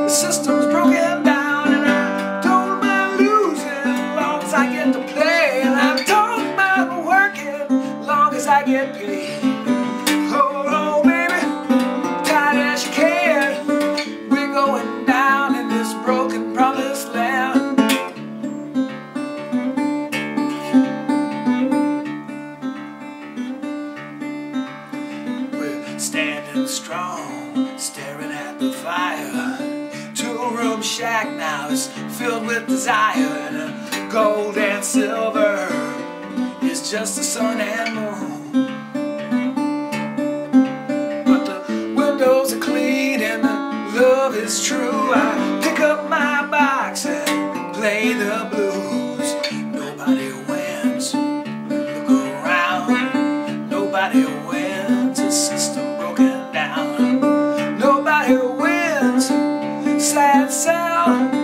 The system's broken down and I don't mind losing long as I get to play. And I don't mind working long as I get paid. Oh, oh baby, tight as you can. We're going down in this broken promised land. standing strong, staring at the fire. Shack now is filled with desire, and gold and silver is just the sun and moon. But the windows are clean and the love is true. I pick up my box and play the blues. Nobody wins. Look around. Nobody wins. A system broken down. Nobody wins. Sad sound.